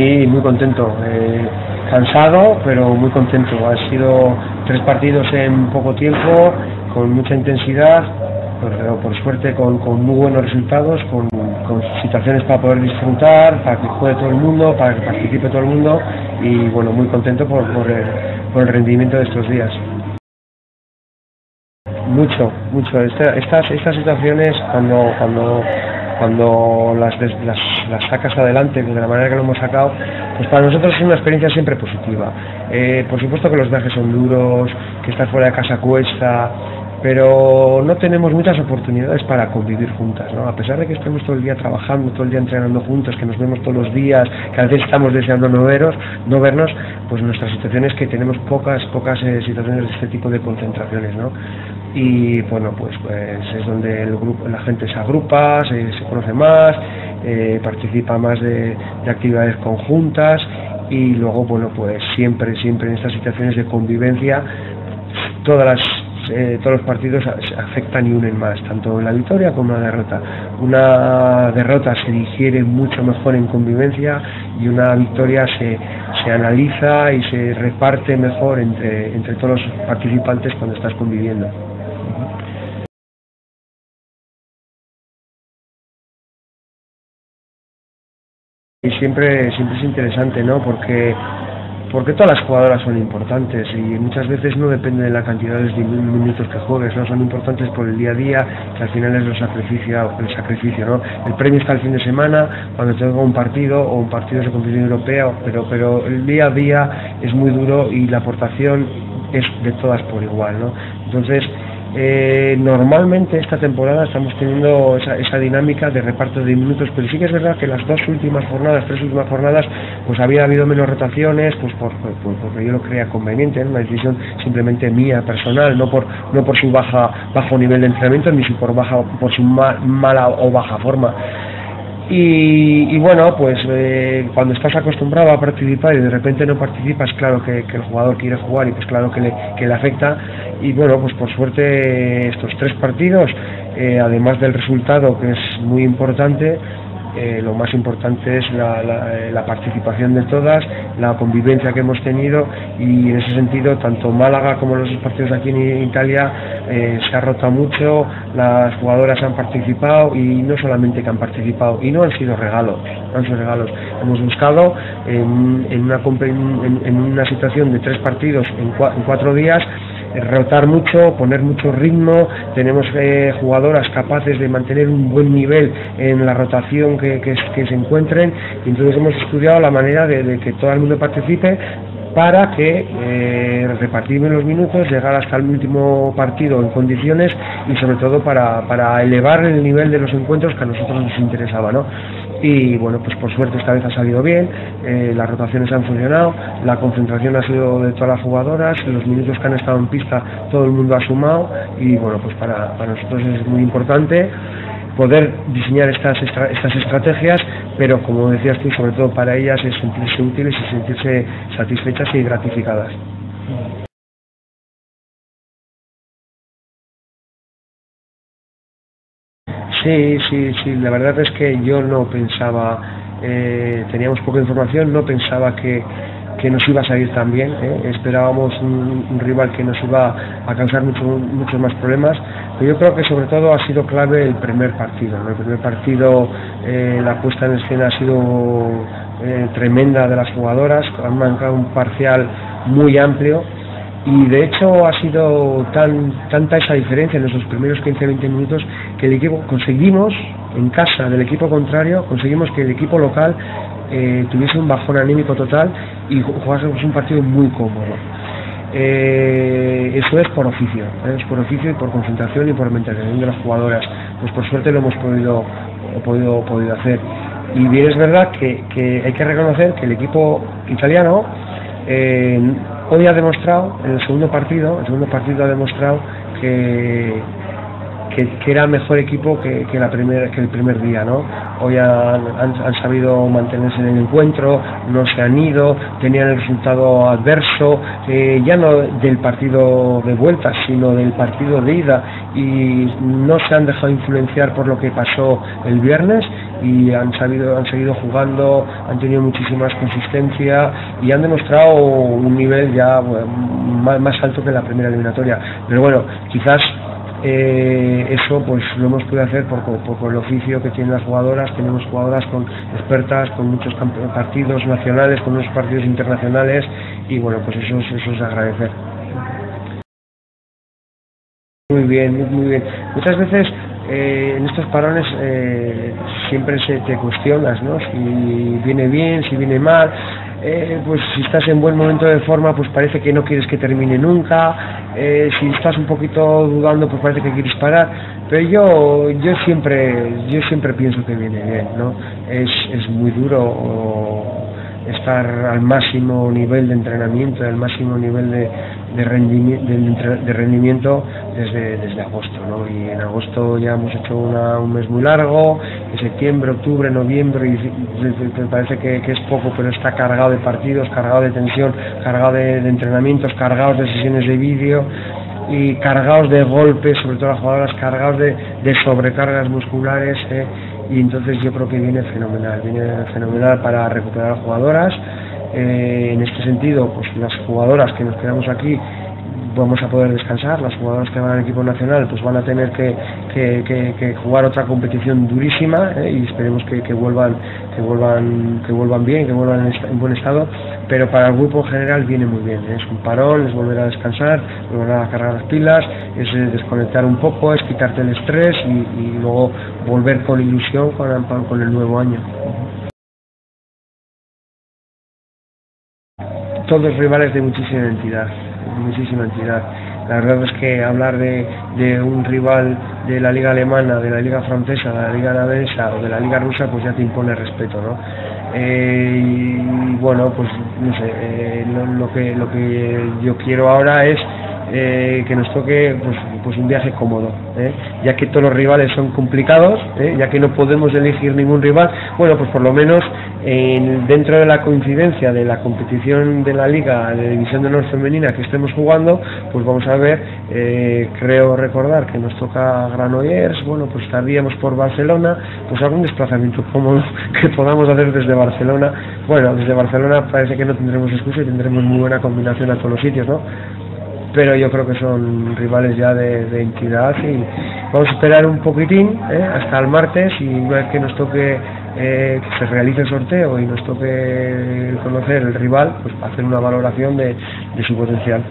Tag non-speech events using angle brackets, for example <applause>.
Sí, muy contento. Eh, cansado, pero muy contento. Ha sido tres partidos en poco tiempo, con mucha intensidad, pero por suerte con, muy buenos resultados, con, situaciones para poder disfrutar, para que juegue todo el mundo, para que participe todo el mundo y bueno, muy contento por, el, rendimiento de estos días. Mucho, mucho. estas, estas situaciones cuando, cuando cuando las, sacas adelante de la manera que lo hemos sacado, pues para nosotros es una experiencia siempre positiva. Eh, por supuesto que los viajes son duros, que estar fuera de casa cuesta, pero no tenemos muchas oportunidades para convivir juntas, ¿no? A pesar de que estemos todo el día trabajando, todo el día entrenando juntos, que nos vemos todos los días, que a veces estamos deseando no veros, no vernos, pues nuestra situación es que tenemos pocas, pocas eh, situaciones de este tipo de concentraciones, ¿no? Y bueno pues, pues es donde la gente se agrupa, se, conoce más, eh, participa más de, actividades conjuntas y luego bueno pues siempre siempre en estas situaciones de convivencia todas las eh, todos los partidos afectan y unen más, tanto en la victoria como en la derrota. Una derrota se digiere mucho mejor en convivencia y una victoria se, se analiza y se reparte mejor entre, entre todos los participantes cuando estás conviviendo. Y siempre, siempre es interesante, ¿no? Porque, porque todas las jugadoras son importantes y muchas veces no depende de la cantidad de minutos que juegues, ¿no? Son importantes por el día a día, que al final es el sacrificio, el sacrificio, ¿no? El premio está el fin de semana, cuando tengo un partido o un partido de competición europea, pero, pero el día a día es muy duro y la aportación es de todas por igual, ¿no? Entonces, eh, normalmente esta temporada estamos teniendo esa, dinámica de reparto de minutos, pero sí que es verdad que las dos últimas jornadas, tres últimas jornadas, pues había habido menos rotaciones, pues por, porque yo lo creía conveniente, una decisión simplemente mía, personal, no por no por su baja bajo nivel de entrenamiento ni por baja por su mala o baja forma. Y, bueno, pues eh, cuando estás acostumbrado a participar y de repente no participas, claro que, el jugador quiere jugar y pues claro que le, que le afecta. Y bueno, pues por suerte estos tres partidos, eh, además del resultado que es muy importante, eh, lo más importante es eh, la, participación de todas, la convivencia que hemos tenido y en ese sentido tanto Málaga como los partidos aquí en Italia eh, se ha roto mucho, las jugadoras han participado y no solamente que han participado y no han sido regalos, han sido regalos, hemos buscado en, una situación de tres partidos en cuatro días rotar mucho, poner mucho ritmo, tenemos eh, jugadoras capaces de mantener un buen nivel en la rotación que, se encuentren, entonces hemos estudiado la manera de, que todo el mundo participe para que eh, repartirme los minutos, llegar hasta el último partido en condiciones y sobre todo para, para elevar el nivel de los encuentros que a nosotros nos interesaba. ¿no? Y bueno, pues por suerte esta vez ha salido bien, eh, las rotaciones han funcionado, la concentración ha sido de todas las jugadoras, los minutos que han estado en pista todo el mundo ha sumado y bueno, pues para, nosotros es muy importante poder diseñar estas, estas estrategias, pero como decías tú, sobre todo para ellas es sentirse útiles y sentirse satisfechas y gratificadas. Sí, sí, sí, la verdad es que yo no pensaba, eh, teníamos poca información, no pensaba que, nos iba a salir tan bien, ¿eh? esperábamos un, rival que nos iba a causar muchos muchos más problemas, pero yo creo que sobre todo ha sido clave el primer partido, el primer partido eh, la puesta en escena ha sido tremenda de las jugadoras, han marcado un parcial muy amplio, y de hecho ha sido tan, tanta esa diferencia en esos primeros 15-20 minutos que el equipo conseguimos en casa del equipo contrario conseguimos que el equipo local eh, tuviese un bajón anímico total y jugásemos un partido muy cómodo. Eh, eso es por oficio ¿eh? es por oficio y por concentración y por mentalización de las jugadoras. Pues por suerte lo hemos podido podido podido hacer. Y bien es verdad que hay que reconocer que el equipo italiano Hoy ha demostrado, en el segundo partido, el segundo partido ha demostrado que, que, era mejor equipo que, que, el primer día. ¿no? Hoy han, han, sabido mantenerse en el encuentro, no se han ido, tenían el resultado adverso, eh, ya no del partido de vuelta, sino del partido de ida, y no se han dejado influenciar por lo que pasó el viernes y han sabido han seguido jugando han tenido muchísima consistencia y han demostrado un nivel ya más, alto que la primera eliminatoria. Pero bueno quizás eh, eso pues lo hemos podido hacer por, por, el oficio que tienen las jugadoras. Tenemos jugadoras con expertas con muchos partidos nacionales con unos partidos internacionales y bueno pues eso, eso es de agradecer muy bien muy bien muchas veces eh, en estos parones eh, siempre se te cuestionas, ¿no? Si viene bien, si viene mal. Eh, pues si estás en buen momento de forma, pues parece que no quieres que termine nunca. si estás un poquito dudando, pues parece que quieres parar. Pero yo, yo siempre, yo siempre pienso que viene bien, ¿no? Es, es muy duro estar al máximo nivel de entrenamiento, al máximo nivel de, de, rendimiento, desde, desde agosto. ¿no? Y en agosto ya hemos hecho un mes muy largo, en septiembre, octubre, noviembre, y parece que, es poco, pero está cargado de partidos, cargado de tensión, cargado de, entrenamientos, cargados de sesiones de vídeo y cargados de golpes, sobre todo las jugadoras, cargados de, sobrecargas musculares. ¿eh? y entonces yo creo que viene fenomenal, viene fenomenal para recuperar jugadoras. Eh, en este sentido, pues las jugadoras que nos quedamos aquí vamos a poder descansar, las jugadoras que van al equipo nacional pues van a tener que, que, jugar otra competición durísima ¿eh? y esperemos que, vuelvan que vuelvan que vuelvan bien, que vuelvan en, buen estado, pero para el grupo en general viene muy bien, ¿eh? es un parón, es volver a descansar, volver a cargar las pilas, es desconectar un poco, es quitarte el estrés y, luego volver con ilusión con, con el nuevo año. Todos rivales de muchísima entidad muchísima entidad. La verdad es que hablar de, de, un rival de la liga alemana, de la liga francesa, de la liga danesa o de la liga rusa, pues ya te impone respeto, ¿no? Eh, y bueno, pues no sé, eh, lo, que, lo que yo quiero ahora es eh, que nos toque pues, pues un viaje cómodo, ya que todos los rivales son complicados, ya que no podemos elegir ningún rival, bueno, pues por lo menos dentro de la coincidencia de la competición de la liga de división de honor femenina que estemos jugando, pues vamos a ver, eh, creo recordar que nos toca Granollers, bueno, pues estaríamos por Barcelona, pues algún desplazamiento cómodo <laughs> que podamos hacer desde Barcelona. Bueno, desde Barcelona parece que no tendremos excusa y tendremos muy buena combinación a todos los sitios, ¿no? Pero yo creo que son rivales ya de, entidad y vamos a esperar un poquitín ¿eh? hasta el martes y una vez que nos toque eh, que se realice el sorteo y nos toque conocer el rival, pues hacer una valoración de, de su potencial.